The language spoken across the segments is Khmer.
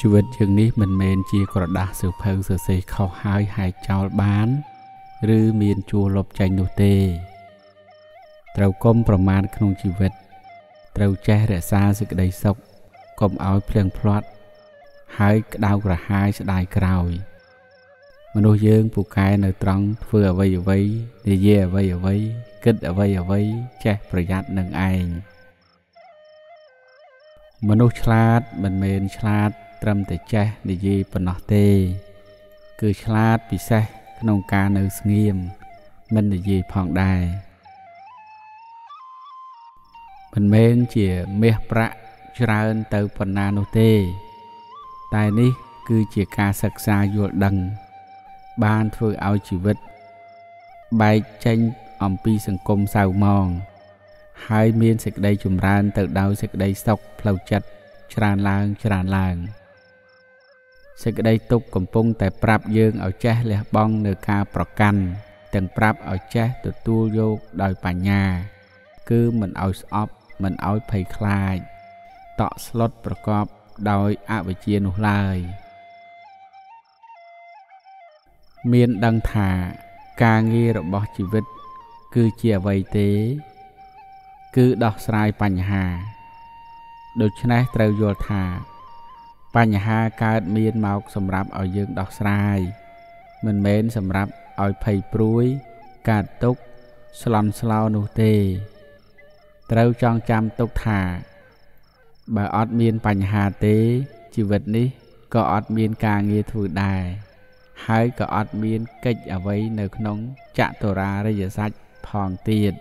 ជីវិតយើងនេះមិនមែនជាក្រដាស់សៀវភៅសរសេរខុសហើយហែកចោលបាន ឬមានជួរលុបចេញនោះទេត្រូវកុំប្រមាថក្នុងជីវិត ត្រូវចេះរក្សាសេចក្តីសុខកុំឲ្យភ្លៀងភ្លាត់ហើយក្តៅក្រហាយស្ដាយក្រោយ មនុស្សយើងពូកែនៅត្រង់ធ្វើអ្វីអ្វីនិយាយអ្វីអ្វីគិតអ្វីអ្វីចេះប្រយ័ត្ននឹងឯងមនុស្សឆ្លាតមិនមែនឆ្លាត ត្រឹមតែចេះនិយាយប៉ុណ្ណោះទេ គឺឆ្លាតពិសេសក្នុងការនៅស្ងៀមមិននិយាយផងដែរមិនមែនជាមាសប្រាក់ច្រើនទៅប៉ុណ្ណានោះទេ តែនេះគឺជាការសិក្សាយល់ដឹង បានធ្វើឲ្យជីវិត បែកចេញអំពីសង្គមសៅមងហើយមានសេចក្តីចម្រើនទៅដោយសេចក្តីសុខផ្លូវចិត្តច្រើនឡើងច្រើនឡើង សេចក្តីទុកកំពុងតែប្រាប់យើងឲ្យចេះលះបង់នៅការប្រកាន់ទាំងប្រាប់ឲ្យចេះទទួលយកដោយបញ្ញា គឺមិនឲ្យស្អប់មិនឲ្យភ័យខ្លាច តក់ស្លុតប្រកបដោយអវិជ្ជានោះឡើយ មានដឹងថាការងាររបស់ជីវិត គឺជាអ្វីទេ គឺដោះស្រាយបញ្ហា ដូច្នេះត្រូវយល់ថា បញ្ហាកើតមានមកសម្រាប់ឲ្យយើងដោះស្រាយមិនមែនសម្រាប់ឲ្យភ័យព្រួយកើតទុកស្លន់ស្លោនោះទេ ត្រូវចងចាំទុកថា បើអត់មានបញ្ហាទេជីវិតនេះក៏អត់មានការងារធ្វើដែរហើយក៏អត់មានកិច្ចអ្វីនៅក្នុងចតុរារិយសច្ចផងទៀត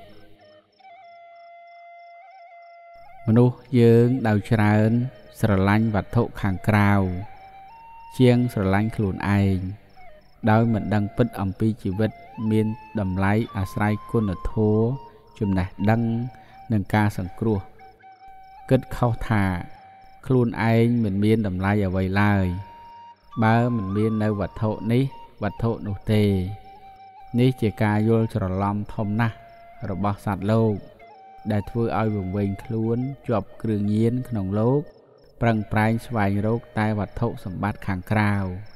មនុស្សយើងដោយច្រើន ស្រឡាញ់វត្ថុខាងក្រៅជាងស្រឡាញ់ខ្លួនឯងដោយមិនដឹងពិតអំពីជីវិតមានតម្លៃអាស្រ័យគុណធម៌ចំណេះដឹងនិងការសង្គ្រោះគិតខុសថា ខ្លួនឯងមិនមានតម្លៃអ្វីឡើយ បើមិនមាននៅវត្ថុនេះវត្ថុនោះទេ នេះជាការយល់ច្រឡំធំណាស់របស់សត្វលោក ដែលធ្វើឲ្យវង្វេងខ្លួនជាប់គ្រឿងញៀនក្នុងលោក ប្រឹងប្រែងស្វែងរកតែវត្ថុសម្បត្តិខាងក្រៅ។